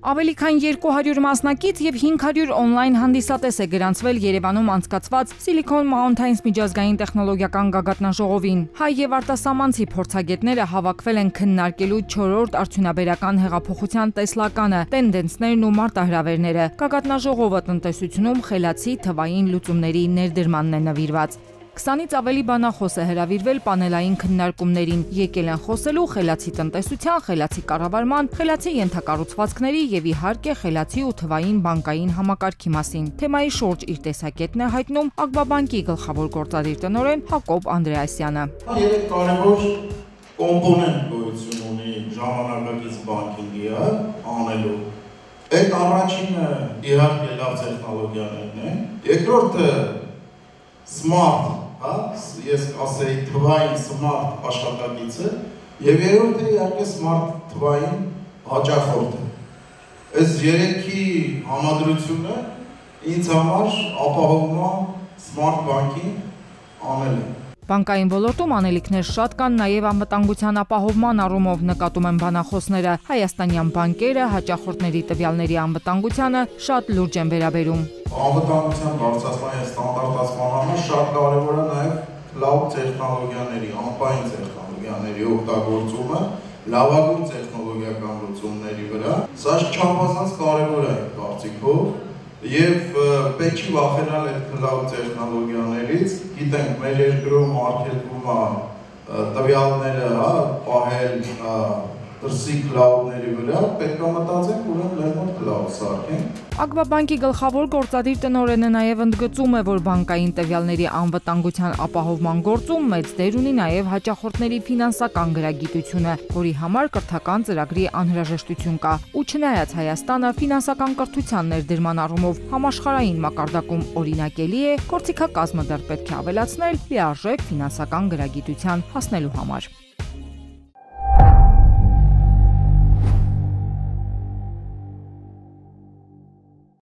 Ավելի քան 200 մասնակից եւ 500 on-line հանդիսատես է գրանցվել Երևանում անցկացված Silicon Mountains միջազգային տեխնոլոգիական գագաթնաժողովին։ Հայ եւ արտասահմանցի փորձագետները հավաքվել են քննարկելու 4-րդ արդյունաբերական հեղափոխության տեսլականը, տենդենսներն ու մարտահրավերները։ Գագաթնաժողովը տնտեսությունում խելացի թվային լուծումների ներդրմանն է նվիրված։ 20-ից ավելի բանախոս է հրավիրվել պանելային քննարկումներին։ Եկել են խոսելու խելացի տնտեսության, խելացի կառավարման, խելացի ենթակառուցվածքների եւ իհարկե խելացի ու թվային բանկային համակարգի մասին։ Թեմայի շուրջ իր տեսակետն է հայտնում Ակբաբանկի գլխավոր գործադիր տնօրեն Հակոբ Անդրեասյանը։ Երեք կարևոր կոմպոնենտ գոյություն ունի ժամանակակից բանկինգի անելու Այդ առաջինը իհարկե լավ տեխնոլոգիաներն են։ Երկրորդը smart հա, ես ասեի թվային smart աշխատակիցը եւ երրորդը իհարկե smart թվային հաճախորդը։ Այս երեքի համադրությունը ինձ համար ապահովում է smart banking անելը։ Բանկային ոլորտում անելիքներ շատ կան նաև անվտանգության ապահովման առումով նկատում են բանախոսները։ Հայաստանյան բանկերը հաճախորդների տվյալների անվտանգությանը շատ լուրջ են վերաբերում։ Անվտանգության բարձրացման եւ ստանդարտացման համար շատ կարեւոր է նաև cloud տեխնոլոգիաների, անպային տեխնոլոգիաների օգտագործումը լավագույն տեխնոլոգիական լուծումների վրա։ Սա չափազանց կարևոր է կարծիքով եւ պետք չի վախենալ այդ cloud տեխնոլոգիաներից։ Գիտենք, մեր երկրում արգելվում է տվյալները, հա, պահել դրսի cloud-ների վրա, պետք է մտածենք, ուրեմն Lermont cloud սարքենք Ակվաբանկի գլխավոր գործադիր տնօրենը նաև ընդգծում է, որ բանկային տվյալների անվտանգության ապահովման գործում մեծ դեր ունի նաև հաճախորդների ֆինանսական գրագիտությունը, որի համար կրթական ծրագրի անհրաժեշտություն կա։ Ու չնայած Հայաստանը ֆինանսական կրթության ներդրման առումով համաշխարհային մակարդակում օրինակելի է, գործիքակազմը դեռ պետք է ավելացնել լիարժեք ֆինանսական գրագիտության հասնելու համար։